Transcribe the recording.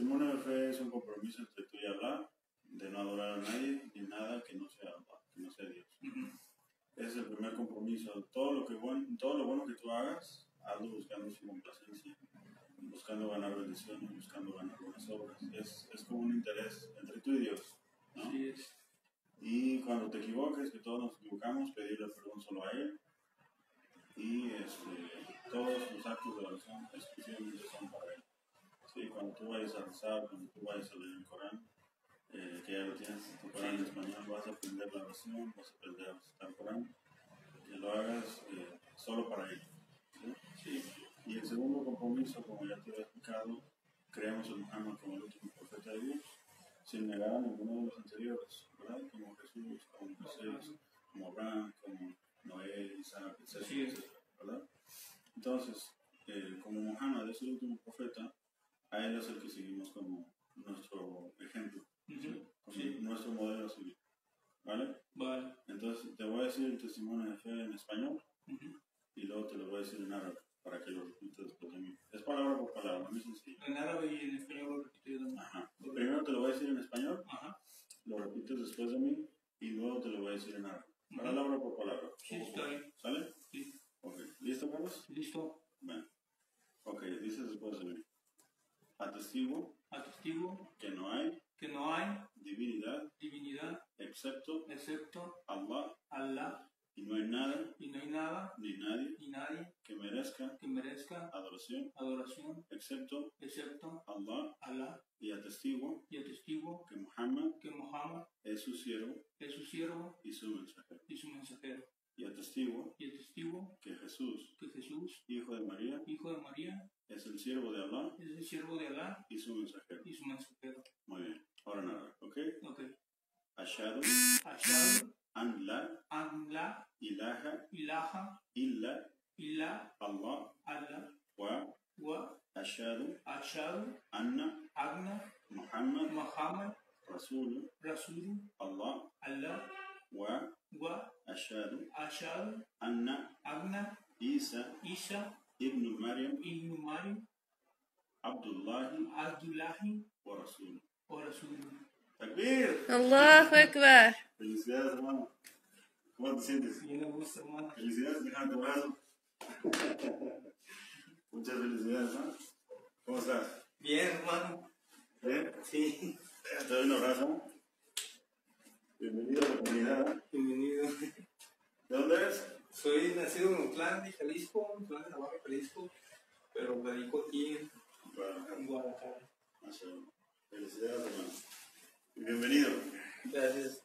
testimonio de fe es un compromiso entre tú y Allah, de no adorar a nadie ni nada que no sea Allah, que no sea Dios. Ese es el primer compromiso. Todo lo, que bueno, todo lo bueno que tú hagas, hazlo buscando su complacencia, buscando ganar bendiciones, buscando ganar buenas obras. Es, es como un interés entre tú y Dios. ¿no? Así es. Y cuando te equivoques, que todos nos equivocamos, pedirle perdón solo a Él. Y este, todos los actos de oración exclusivamente son para Él. Sí, cuando tú vayas a rezar, cuando tú vayas a leer el Corán, eh, que ya lo tienes tu Corán en español, vas a aprender la oración, vas a aprender a recitar el Corán, que lo hagas eh, solo para Él. ¿sí? Sí. Y el segundo compromiso, como ya te he explicado, creemos en Muhammad como el último profeta de Dios, sin negar a ninguno de los anteriores, ¿verdad? Como Jesús, como Moisés, como Abraham, como Noé, Isaac, etc. Etcétera, ¿verdad? Entonces, eh, como Muhammad es el último profeta, a él es el que seguimos como nuestro ejemplo, como Sí. nuestro modelo a seguir, ¿vale? Vale. Entonces, te voy a decir el testimonio de fe en español y luego te lo voy a decir en árabe para que lo repitas después de mí. Es palabra por palabra, muy sencillo. En árabe y en español lo repito yo también. Ajá. Primero te lo voy a decir en español, Ajá. lo repites después de mí y luego te lo voy a decir en árabe. Ujú. Palabra por palabra. Sí, está bien. ¿Sale? Sí. Ok. ¿Listo, Carlos? Listo. Bueno. Ok, dices después de mí. Atestigo Atestigo que no hay que no hay divinidad divinidad excepto excepto Allah. Allah. Y no hay nada y no hay nada ni nadie ni nadie que merezca que merezca adoración adoración excepto excepto Allah. Allah. Y atestigo y atestigo que Muhammad que Muhammad es su siervo es su siervo y su mensajero. y su mensajero Y atestigo y atestigo que Jesús, que Jesús hijo de María, hijo de María es el siervo de Allah es el siervo de Allah y su mensajero. y su mensajero Muy bien. Ahora nada, ¿ok? ok Ashadu Ashhadu an la an la ilaha ilaha illa illa Allah Allah wa wa ashadu ashhadu anna anna Muhammad Muhammad Rasul Rasul Allah Allah wa wa ashadu ashhadu anna anna Isa Isa ibn Maryam ibn Maryam Abdullahi Abdullahi wa Rasul. wa Rasul ¡Takbir! Allahu Akbar. Felicidades, hermano. ¿Cómo te sientes? Bien me gusta hermano Felicidades, deja tu brazo. Muchas felicidades, ¿no? ¿Cómo estás? Bien hermano ¿Bien? Sí Te doy un abrazo. Bienvenido a la comunidad. Bienvenido ¿De dónde eres? Soy nacido en Otlán de Jalisco Otlán de Navarra, Jalisco pero radico aquí en Guadalajara. en Guadalajara Mashallah. Felicidades, hermano. Bienvenido. Gracias